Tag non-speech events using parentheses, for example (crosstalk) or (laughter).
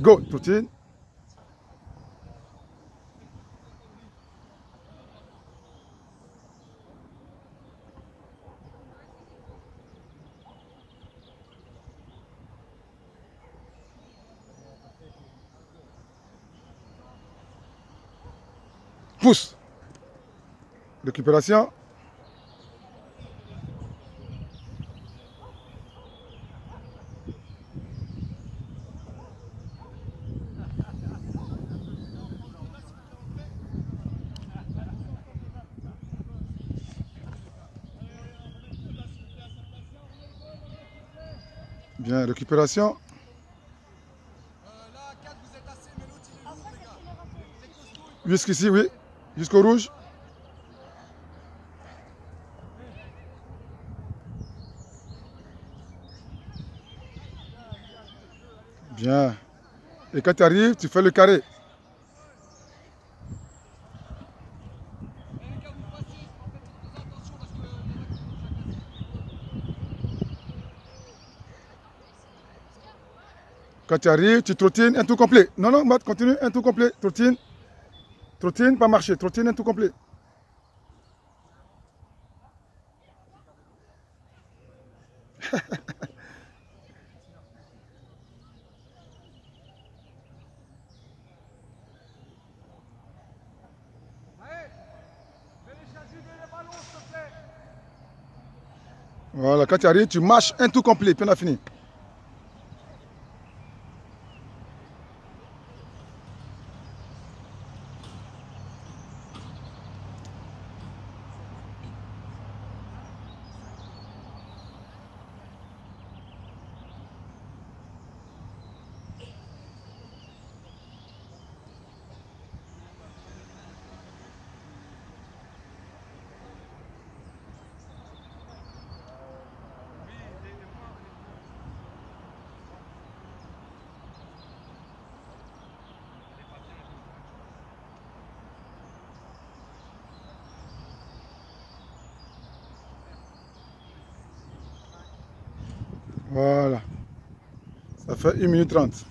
Go, Toutine. Pousse. Récupération. Bien, récupération. Jusqu'ici, oui. Jusqu'au rouge. Bien. Et quand tu arrives, tu fais le carré. Quand tu arrives, tu trottines un tout complet. Non, non, Matt, continue, un tout complet. Trottine. Trottine, pas marcher. Trottine, un tout complet. (laughs) Voilà, quand tu arrives, tu marches un tout complet, puis on a fini. Voilà. Ça fait 1 minute 30.